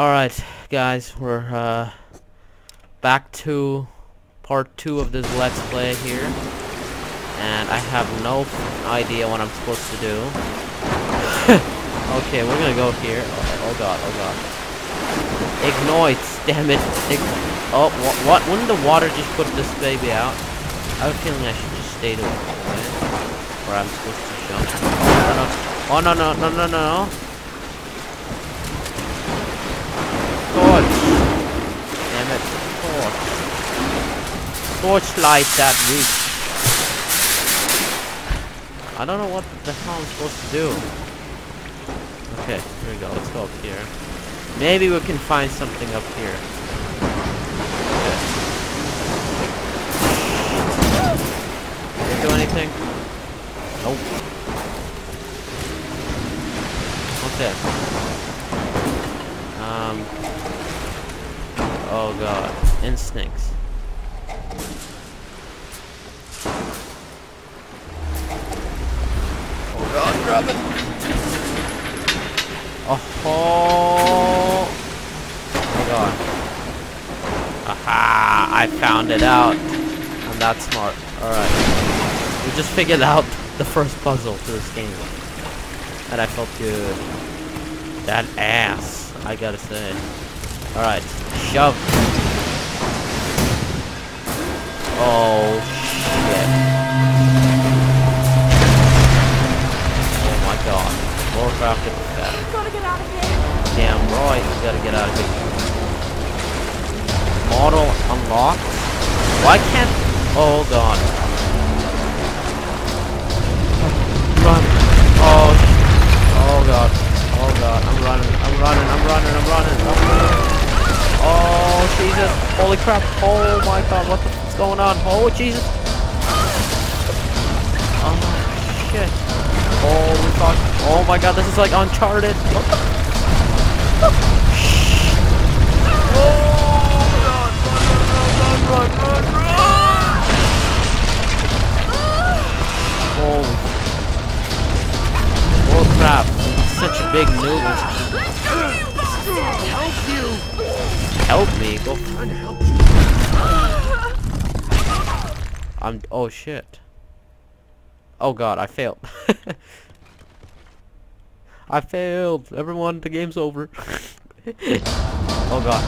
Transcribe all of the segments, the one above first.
Alright, guys, we're uh, back to part two of this Let's Play here. And I have no idea what I'm supposed to do. okay, we're gonna go here. Oh, oh god, oh god. Ignite, damn it. Ig oh, wh what? Wouldn't the water just put this baby out? I have a feeling I should just stay to it. Where I'm supposed to jump. Oh, no, no, no, no, no, no. Torch. Damn it. Torch. Torchlight that weak. I don't know what the hell I'm supposed to do. Okay, here we go. Let's go up here. Maybe we can find something up here. Okay. Did it do anything? Nope. What's this? Um. Oh uh, god. Instincts. Oh god, grab it! Oh, oh, oh god. Aha! I found it out. I'm that smart. Alright. We just figured out the first puzzle to this game. And I felt good. That ass, I gotta say. Alright, shove. Oh, shit. Oh my god. Warcraft is pathetic. Gotta get out of here. Damn right, you gotta get out of here. Model unlocked? Why can't... Oh god. Run. Oh, oh god. Oh god, I'm running, I'm running, I'm running, I'm running, I'm running. Holy crap. Oh my god, what the f***'s going on? Oh, Jesus. Oh, shit. Holy fuck. Oh my god, this is like Uncharted. What the? Oh god, run, run, run, run, run. Holy. Oh crap. Such a big noob. Help you. Help me. Go. To help I'm. Oh shit. Oh god, I failed. I failed. Everyone, the game's over. oh god.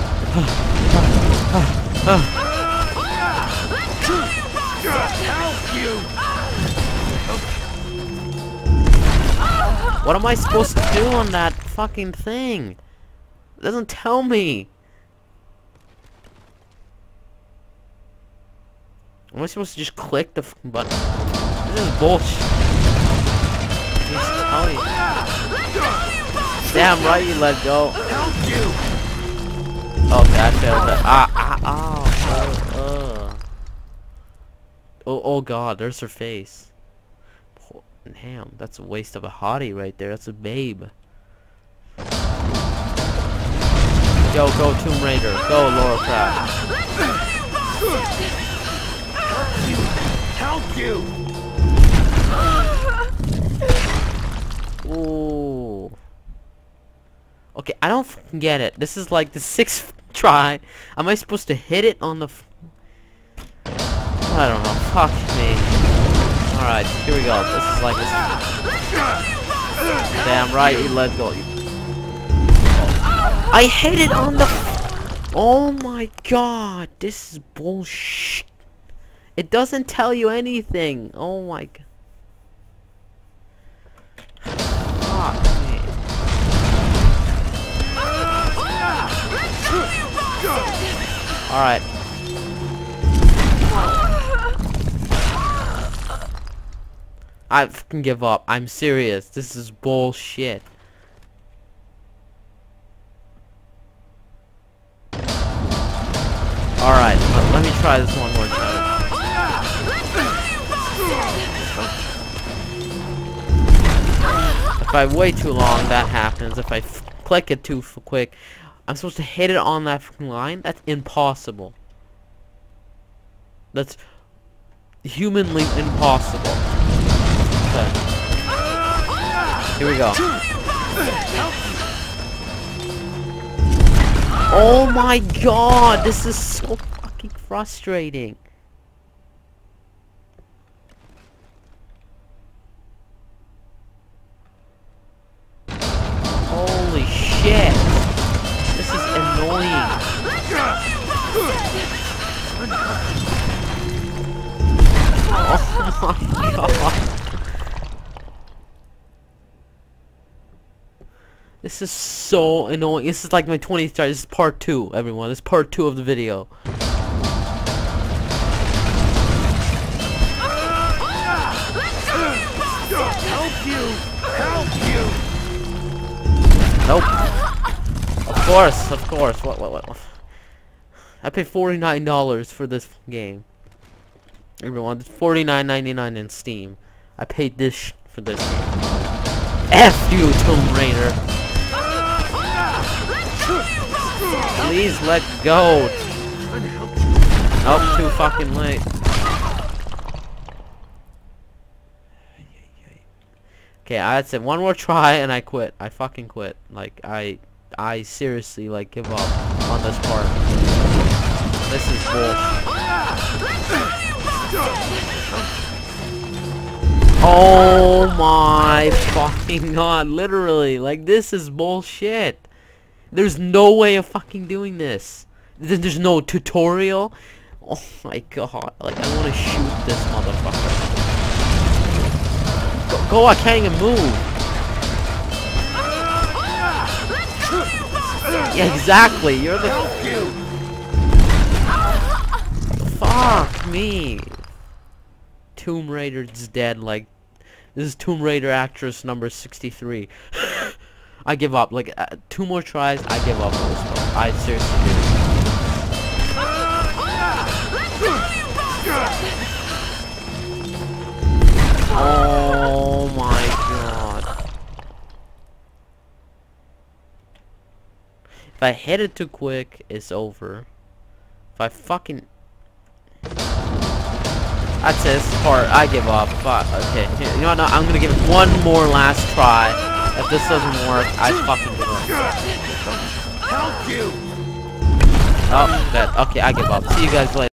What am I supposed to do on that fucking thing? It doesn't tell me. Am I supposed to just click the button? This is bullshit. Damn right you let go. Oh, that failed. Ah, ah, ah. Oh, uh. oh, oh, God. There's her face. Damn, that's a waste of a hottie right there. That's a babe. Yo, go Tomb Raider. Go Laura Croft. Help you. Ooh. Okay, I don't get it. This is like the sixth try. Am I supposed to hit it on the... F I don't know. Fuck me. Alright, here we go. This is like this. Damn right, you let go. I hit it on the... Oh my god. This is bullshit. It doesn't tell you anything. Oh my god. Alright. I can give up. I'm serious. This is bullshit. Alright, let me try this one more I wait too long, that happens. If I click it too quick, I'm supposed to hit it on that line? That's impossible. That's humanly impossible. Okay. Here we go. Oh my god, this is so fucking frustrating. Oh. This is so annoying. This is like my 20th try. This is part 2, everyone. This is part 2 of the video. Help you! Help you! Nope. Of course, of course. What, what, what? I paid $49 for this game. Everyone, it's $49.99 in Steam. I paid this for this. F you, Tomb Raider. Please let go. Oh, too fucking late. Okay, I said One more try and I quit. I fucking quit. Like I, I seriously like give up on this part. This is bullshit. Oh my fucking god! Literally, like this is bullshit. There's no way of fucking doing this. There's no tutorial. Oh my god! Like I want to shoot this motherfucker. Go, go! I can't even move. Yeah, exactly. You're the Help you! fuck me. Tomb Raider's dead. Like this is Tomb Raider actress number 63. I give up. Like uh, two more tries, I give up on this one. I seriously do. Oh my god. If I hit it too quick, it's over. If I fucking... That's this part, I give up. But, okay. You know what, no, I'm gonna give it one more last try. If this doesn't work, I fucking give up. Help you! Oh, that, okay, I give up. See you guys later.